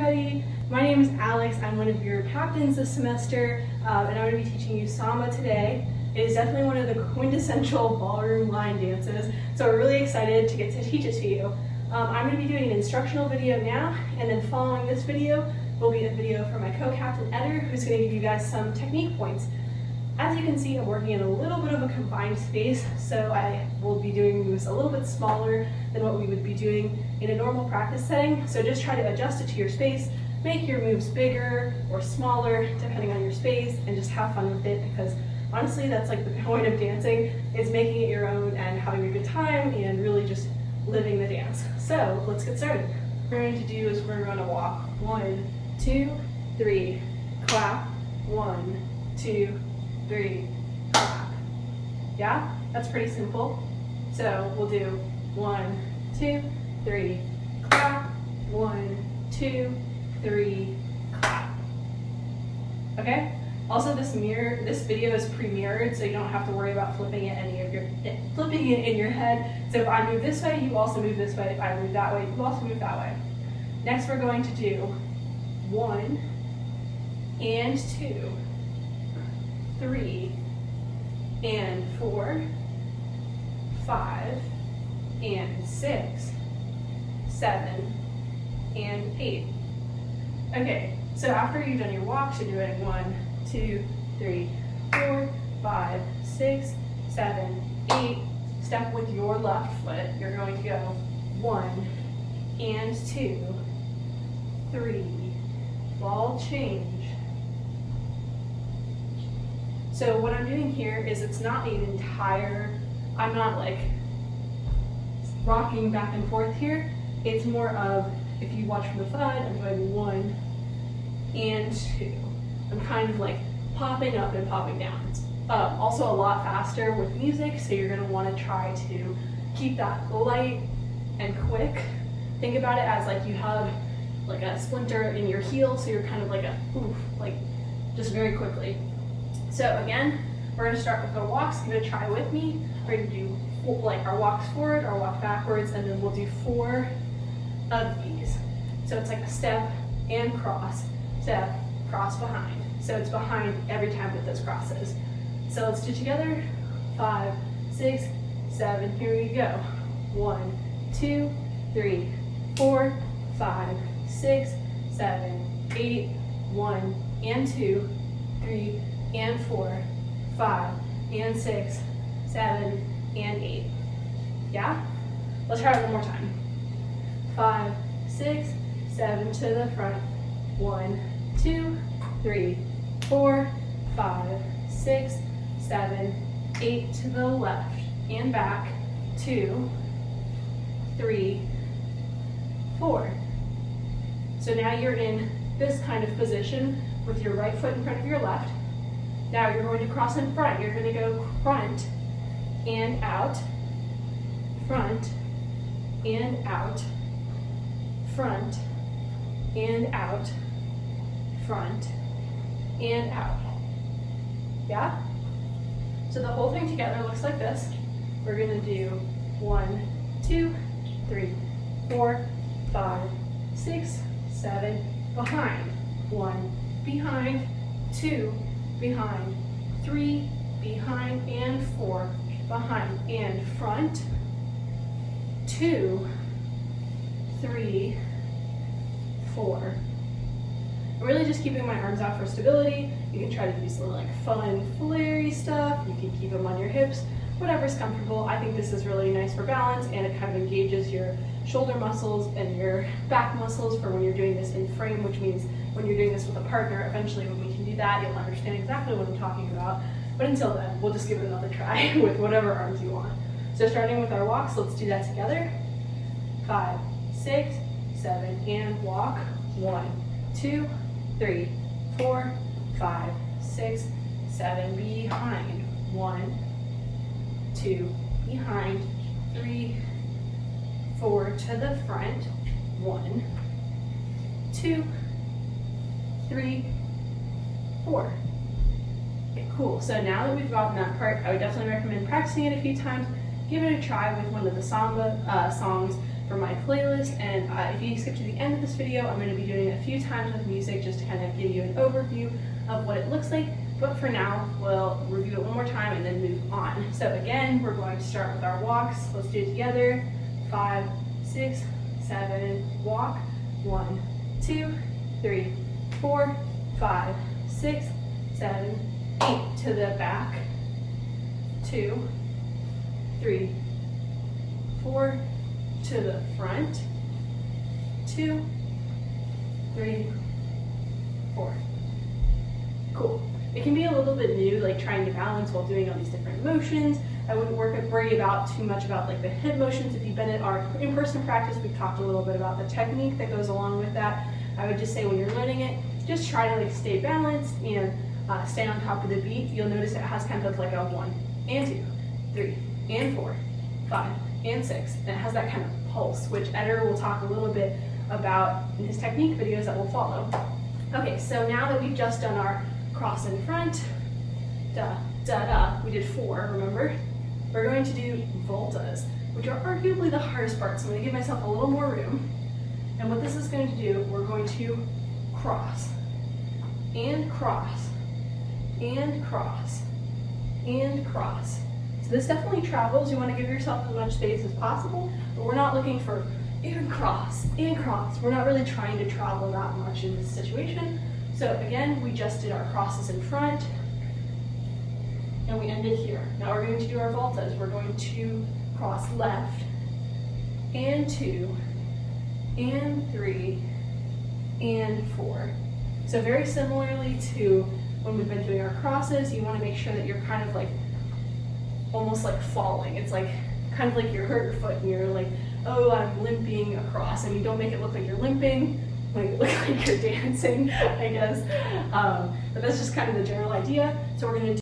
everybody. My name is Alex. I'm one of your captains this semester, um, and I'm going to be teaching you Samba today. It is definitely one of the quintessential ballroom line dances, so we're really excited to get to teach it to you. Um, I'm going to be doing an instructional video now, and then following this video will be a video from my co-captain Eder, who's going to give you guys some technique points. As you can see, I'm working in a little bit of a confined space, so I will be doing moves a little bit smaller than what we would be doing in a normal practice setting. So just try to adjust it to your space, make your moves bigger or smaller depending on your space, and just have fun with it because honestly, that's like the point of dancing, is making it your own and having a good time and really just living the dance. So let's get started. What we're going to do is we're going to walk one, two, three, clap, one, two, three, clap. Yeah, that's pretty simple. So we'll do one, two, three, clap, one, two, three, clap. Okay? Also, this mirror, this video is pre-mirrored, so you don't have to worry about flipping it any of your flipping it in your head. So if I move this way, you also move this way. If I move that way, you also move that way. Next, we're going to do one and two three, and four, five, and six, seven, and eight. Okay, so after you've done your walks, you're doing one, two, three, four, five, six, seven, eight. Step with your left foot. You're going to go one and two, three, ball change, so what I'm doing here is it's not an entire, I'm not like rocking back and forth here. It's more of, if you watch from the side, I'm going one and two. I'm kind of like popping up and popping down. Uh, also a lot faster with music, so you're gonna wanna try to keep that light and quick. Think about it as like you have like a splinter in your heel, so you're kind of like a oof, like just very quickly. So again, we're gonna start with the walks. You're gonna try with me. We're gonna do like our walks forward, our walk backwards, and then we'll do four of these. So it's like a step and cross, step, cross behind. So it's behind every time that those crosses. So let's do together. Five, six, seven, here we go. One, two, three, four, five, six, seven, eight, one, and two, three, and four, five, and six, seven, and eight. Yeah? Let's try it one more time. Five, six, seven to the front. One, two, three, four, five, six, seven, eight to the left and back. Two, three, four. So now you're in this kind of position with your right foot in front of your left. Now you're going to cross in front. You're going to go front and out, front and out, front and out, front and out. Yeah? So the whole thing together looks like this. We're to do one, two, three, four, five, six, seven, behind, one, behind, two, behind, three, behind, and four, behind, and front, two, three, four. I'm really just keeping my arms out for stability. You can try to do some like fun, flary stuff. You can keep them on your hips, whatever's comfortable. I think this is really nice for balance and it kind of engages your shoulder muscles and your back muscles for when you're doing this in frame, which means when you're doing this with a partner, eventually when we can do that, you'll understand exactly what I'm talking about. But until then, we'll just give it another try with whatever arms you want. So starting with our walks, let's do that together. Five, six, seven, and walk. One, two, three, four, five, six, seven, behind. One, two, behind, three, four to the front. One, two, three, four. Okay, cool. So now that we've gotten that part, I would definitely recommend practicing it a few times, give it a try with one of the samba uh, songs from my playlist. And uh, if you skip to the end of this video, I'm going to be doing it a few times with music just to kind of give you an overview of what it looks like. But for now, we'll review it one more time and then move on. So again, we're going to start with our walks. Let's do it together. Five, six, seven, walk. One, two, three, four, five, six, seven. To the back. Two, three, four, to the front, two, three, four. Cool. It can be a little bit new, like trying to balance while doing all these different motions. I wouldn't work, worry about too much about like the hip motions. If you've been at our in-person practice, we've talked a little bit about the technique that goes along with that. I would just say when you're learning it, just try to like stay balanced and uh, stay on top of the beat. You'll notice it has kind of like a one and two, three, and four, five, and six. And it has that kind of pulse, which Eder will talk a little bit about in his technique videos that will follow. Okay, so now that we've just done our cross in front, da, da, da, we did four, remember? We're going to do voltas, which are arguably the hardest part, so I'm gonna give myself a little more room. And what this is going to do, we're going to cross, and cross, and cross, and cross. So this definitely travels. You want to give yourself as much space as possible, but we're not looking for and cross, and cross. We're not really trying to travel that much in this situation. So again, we just did our crosses in front, and we ended here. Now we're going to do our voltas. We're going to cross left, and two, and three, and four. So very similarly to when we've been doing our crosses, you want to make sure that you're kind of like almost like falling. It's like kind of like you hurt your foot and you're like, oh, I'm limping across. I mean, don't make it look like you're limping, it look like you're dancing, I guess. Um, but that's just kind of the general idea. So we're gonna do,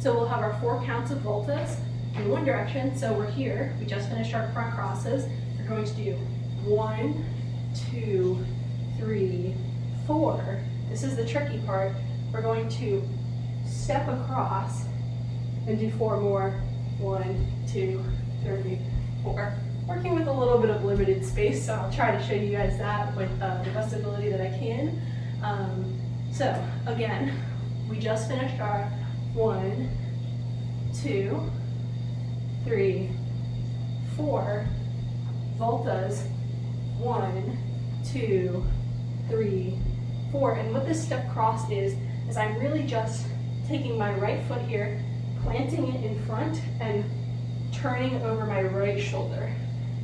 so we'll have our four counts of voltas in one direction. So we're here, we just finished our front crosses. We're going to do one, two, three, four. This is the tricky part. We're going to step across and do four more. One, two, three, four. Working with a little bit of limited space, so I'll try to show you guys that with uh, the best ability that I can. Um, so again, we just finished our one, two, three, four, voltas, one, two, three, four. And what this step cross is, is I'm really just taking my right foot here planting it in front and turning over my right shoulder.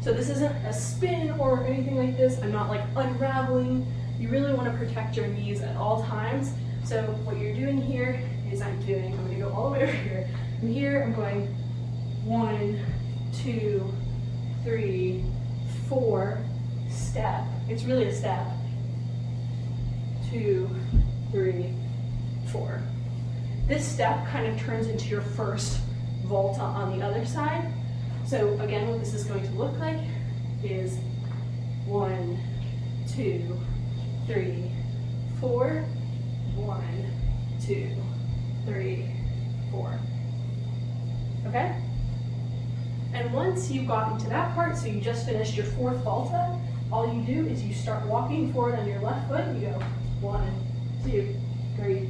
So this isn't a spin or anything like this. I'm not like unraveling. You really want to protect your knees at all times. So what you're doing here is I'm doing, I'm going to go all the way over here. From here, I'm going one, two, three, four, step. It's really a step. Two, three, four. This step kind of turns into your first volta on the other side. So again, what this is going to look like is one, two, three, four, one, two, three, four. Okay? And once you've gotten to that part, so you just finished your fourth volta, all you do is you start walking forward on your left foot, you go one, two, three,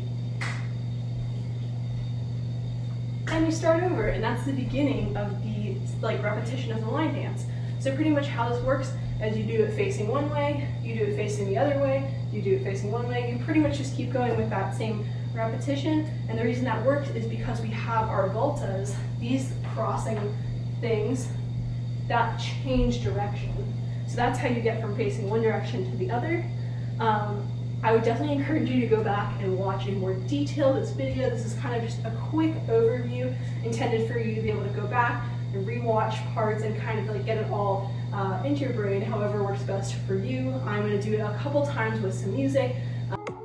and you start over, and that's the beginning of the like repetition of the line dance. So pretty much how this works is you do it facing one way, you do it facing the other way, you do it facing one way, you pretty much just keep going with that same repetition. And the reason that works is because we have our voltas, these crossing things that change direction. So that's how you get from facing one direction to the other. Um, I would definitely encourage you to go back and watch in more detail this video. This is kind of just a quick overview intended for you to be able to go back and rewatch parts and kind of like get it all uh, into your brain however works best for you. I'm going to do it a couple times with some music. shape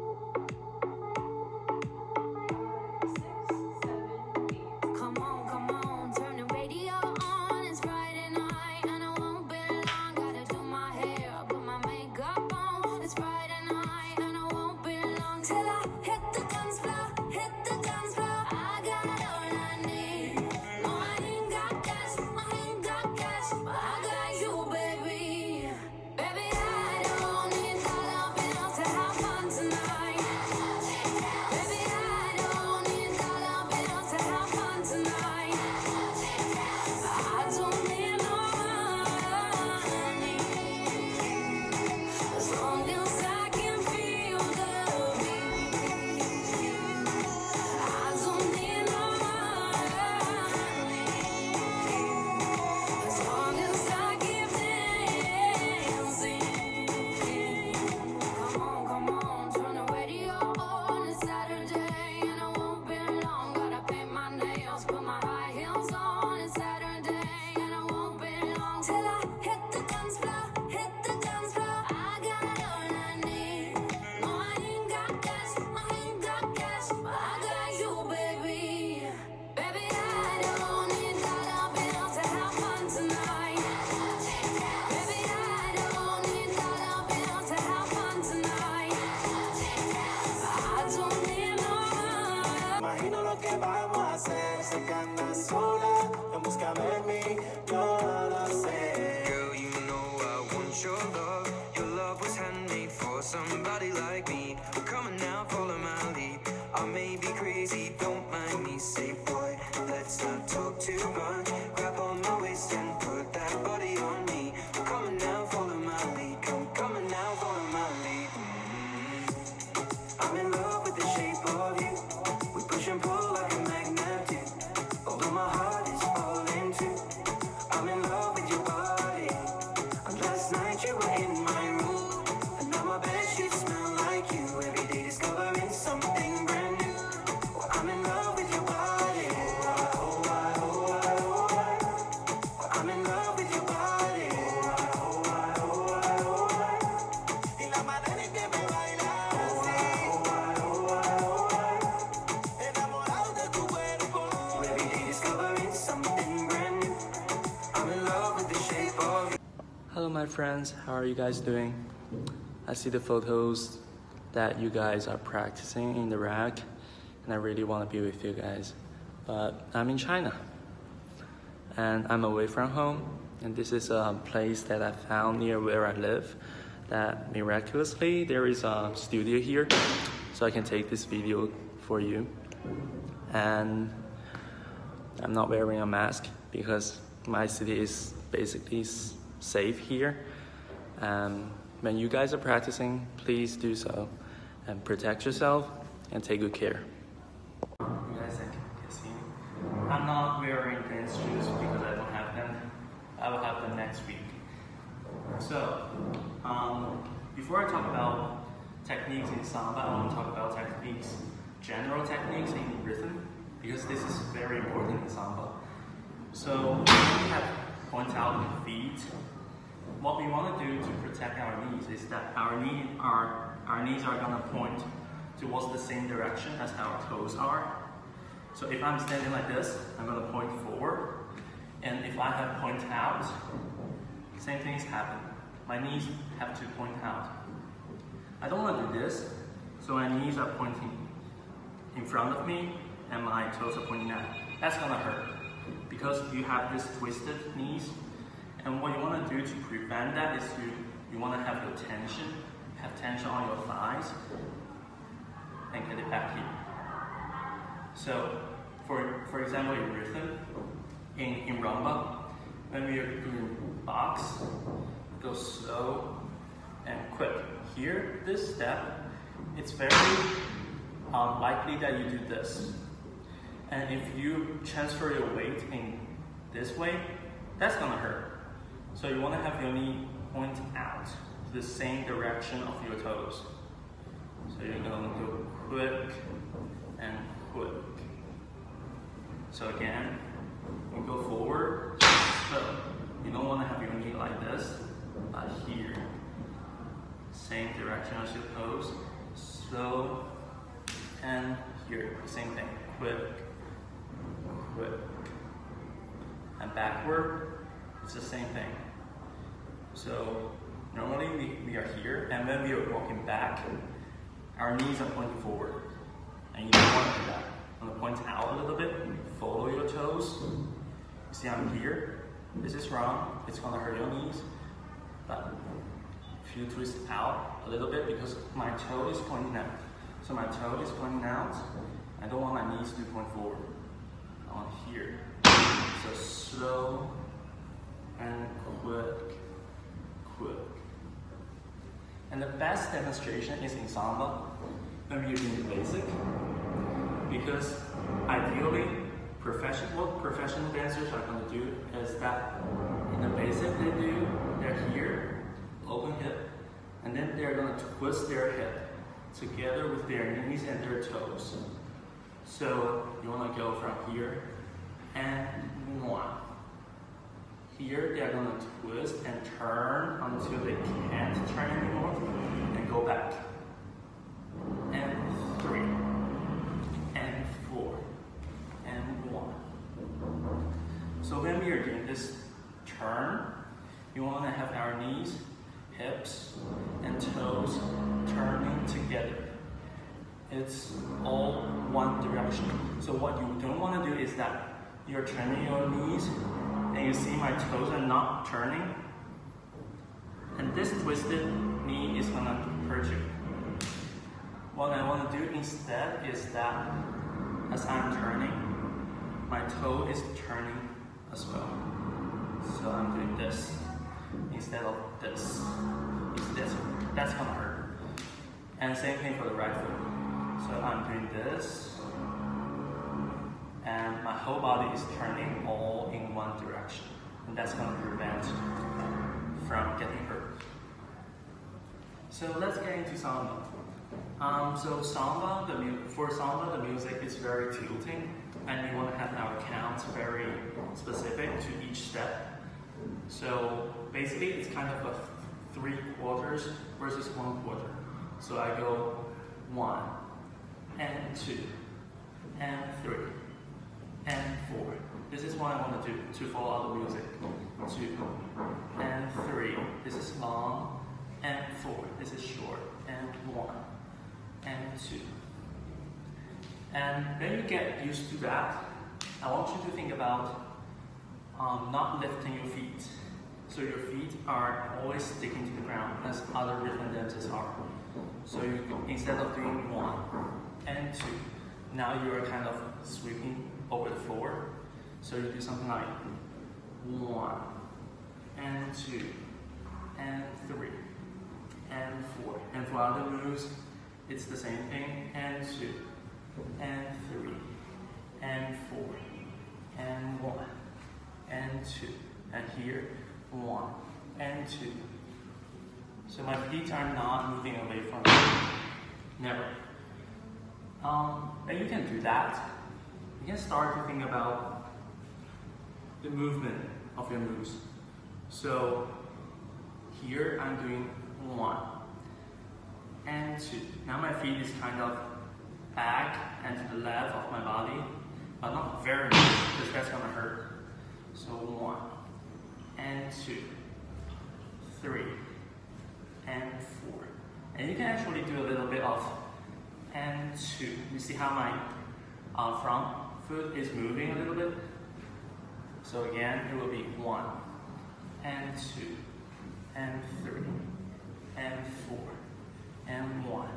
friends. How are you guys doing? I see the photos that you guys are practicing in the rack, and I really want to be with you guys. But I'm in China, and I'm away from home, and this is a place that I found near where I live. That miraculously there is a studio here, so I can take this video for you. And I'm not wearing a mask because my city is basically safe here. Um, when you guys are practicing, please do so and protect yourself and take good care. You guys can see. I'm not wearing dance shoes because I don't have them. I will have them next week. So, um, before I talk about techniques in samba, I want to talk about techniques, general techniques in rhythm, because this is very important in samba. So, we have point out the feet, what we want to do to protect our knees is that our knee our our knees are gonna point towards the same direction as our toes are. So if I'm standing like this, I'm gonna point forward, and if I have point out, same things happen. My knees have to point out. I don't want to do this, so my knees are pointing in front of me, and my toes are pointing out. That's gonna hurt because you have this twisted knees and what you want to do to prevent that is you, you want to have your tension, have tension on your thighs, and get it back here. So, for, for example, in rhythm, in, in rumba, when we are doing box, go slow and quick. Here, this step, it's very um, likely that you do this. And if you transfer your weight in this way, that's gonna hurt. So you want to have your knee point out to the same direction of your toes. So you're going to go quick and quick. So again, we go forward. So you don't want to have your knee like this, but here. Same direction as your toes. Slow and here. Same thing. Quick, quick. And backward, it's the same thing. So normally we, we are here, and when we are walking back, our knees are pointing forward. And you don't want to do that. Going to point out a little bit, follow your toes. See I'm here. This is wrong. It's to hurt your knees. But if you twist out a little bit, because my toe is pointing out. So my toe is pointing out. I don't want my knees to point forward. I want here. So slow and quick, quick. And the best demonstration is in samba when we're doing the basic. Because ideally, professional what professional dancers are going to do is that in the basic they do, they're here, open hip, and then they're going to twist their hip together with their knees and their toes. So you want to go from here and one. Here they're gonna twist and turn until they can't turn anymore and go back. And three. And four. And one. So when we are doing this turn, you wanna have our knees, hips, and toes turning together. It's all one direction. So what you don't want to do is that you're turning your knees and you see my toes are not turning. And this twisted knee is gonna hurt you. What I want to do instead is that as I'm turning, my toe is turning as well. So I'm doing this instead of this. This. That's gonna hurt. And same thing for the right foot. So I'm doing this, and my whole body is turning all in one direction. And that's gonna prevent from getting hurt. So let's get into samba. Um, so samba, the mu- for samba, the music is very tilting, and we want to have our counts very specific to each step. So basically, it's kind of a three quarters versus one quarter. So I go one, and two, and three, and four, This is what I want to do to follow the music. Two and three. This is long and four. This is short and one and two. And when you get used to that, I want you to think about um, not lifting your feet. So your feet are always sticking to the ground as other rhythm dances are. So you instead of doing one and two, now you are kind of sweeping over the floor. So you do something like one and two and three and four. And for other moves, it's the same thing. And two and three and four and one and two. And here, one and two. So my feet are not moving away from me. Never. Um, and you can do that. You can start to think about the movement of your moves. So here I'm doing one and two. Now my feet is kind of back and to the left of my body, but not very much because that's gonna hurt. So one and two, three and four. And you can actually do a little bit of and two. You see how my uh, front foot is moving a little bit? So again, it will be one and two and three and four and one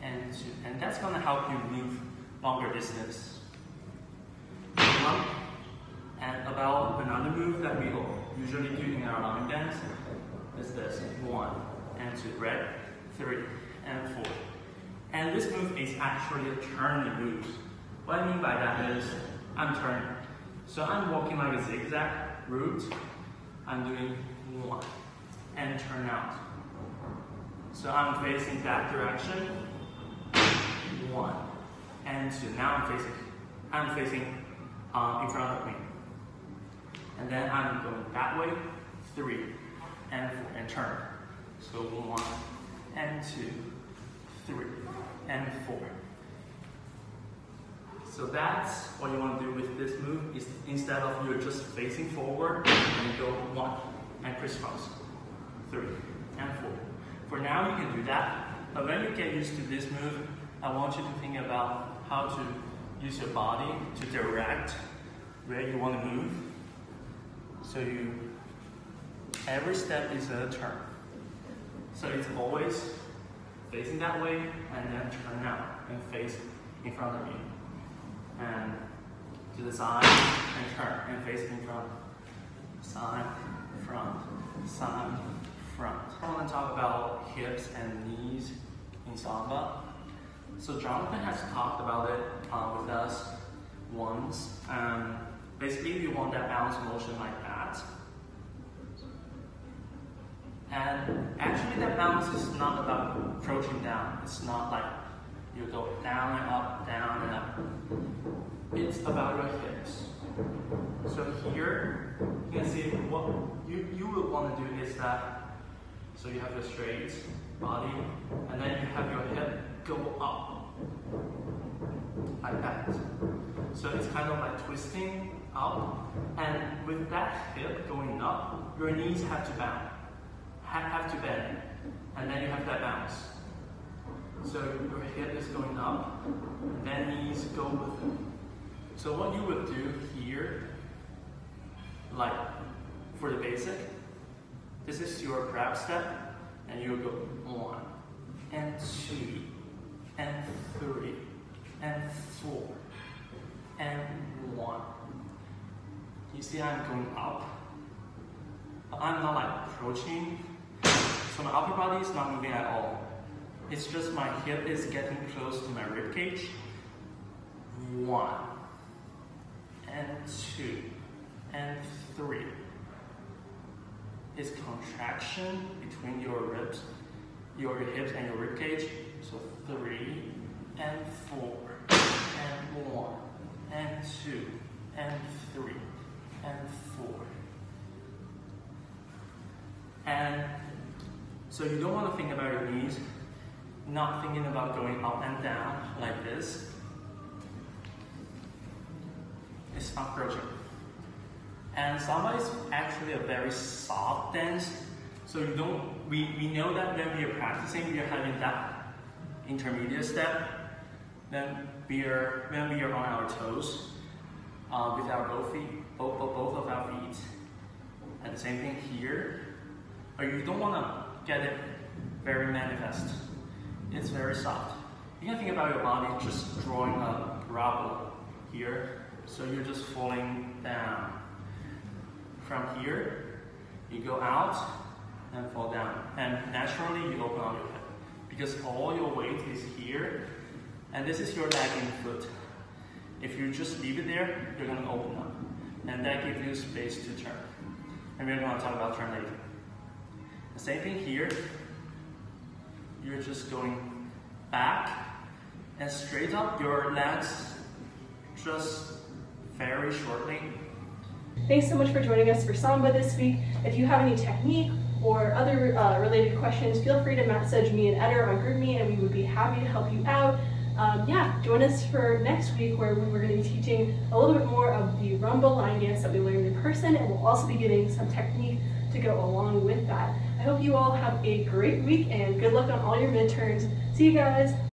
and two. And that's gonna help you move longer distance. And about another move that we usually do in our line dance is this. One and two, right? Three and four. And this move is actually a turning move. What I mean by that is I'm turning. So I'm walking like a zigzag route. I'm doing one and turn out. So I'm facing that direction. One and two. Now I'm facing. I'm facing uh, in front of me. And then I'm going that way. Three and four and turn. So one and two, three and four. So that's what you want to do with this move is instead of you're just facing forward and go one and crisscross, three and four. For now you can do that, but when you get used to this move, I want you to think about how to use your body to direct where you want to move. So you every step is a turn. So it's always facing that way and then turn out and face in front of you. And to the side and turn and face in front. Side, front, side, front. I want to talk about hips and knees in Samba. So Jonathan has talked about it uh, with us once. Um, basically, we want that bounce motion like that. And actually that balance is not about crouching down. It's not like you go down and up, down and up. About your hips. So here, you can see what you, you would want to do is that, so you have your straight body, and then you have your hip go up, like that. So it's kind of like twisting up, and with that hip going up, your knees have to bound have to bend, and then you have that bounce. So your hip is going up, and then knees go with it. So what you would do here, like for the basic, this is your grab step, and you go one, and two, and three, and four, and one. You see I'm going up. I'm not like approaching so my upper body is not moving at all. It's just my hip is getting close to my rib cage. One, and two, and three. It's contraction between your ribs, your hips and your rib cage. So three, and four, and one, and two, and three, and four. And so you don't want to think about your knees, not thinking about going up and down like this. It's approaching. And samba is actually a very soft dance. So you don't, we, we know that when we are practicing, we are having that intermediate step. Then we are, when we are on our toes, uh, with our both feet, both, both, both of our feet. And the same thing here. But you don't want to get it very manifest. It's very soft. You can think about your body just drawing a parabola here. So you're just falling down. From here, you go out and fall down. And naturally you open up your hip. Because all your weight is here. And this is your lagging foot. If you just leave it there, you're gonna open up. And that gives you space to turn. And we're gonna talk about turn later. The same thing here. You're just going back and straight up your legs just very shortly. Thanks so much for joining us for Samba this week. If you have any technique or other uh, related questions, feel free to message me and Eder on GroupMe and we would be happy to help you out. Um, yeah, join us for next week where we're going to be teaching a little bit more of the rumba line dance that we learned in person and we'll also be giving some technique to go along with that. I hope you all have a great week and good luck on all your midterms. See you guys!